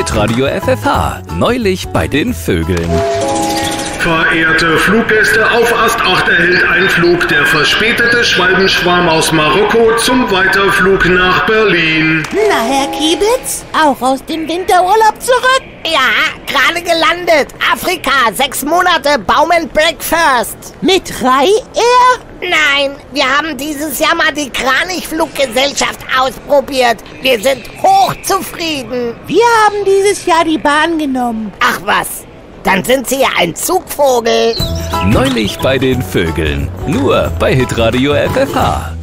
Hitradio FFH. Neulich bei den Vögeln. Verehrte Fluggäste, auf Ast 8 erhält ein Flug der verspätete Schwalbenschwarm aus Marokko zum Weiterflug nach Berlin. Na, Herr Kiebitz, auch aus dem Winterurlaub zurück? Ja, gerade gelandet. Afrika, sechs Monate Baum and Breakfast. Mit Ryanair? Nein, wir haben dieses Jahr mal die Kranichfluggesellschaft ausprobiert. Wir sind hochzufrieden. Wir haben dieses Jahr die Bahn genommen. Ach was, dann sind Sie ja ein Zugvogel. Neulich bei den Vögeln. Nur bei Hitradio FFH.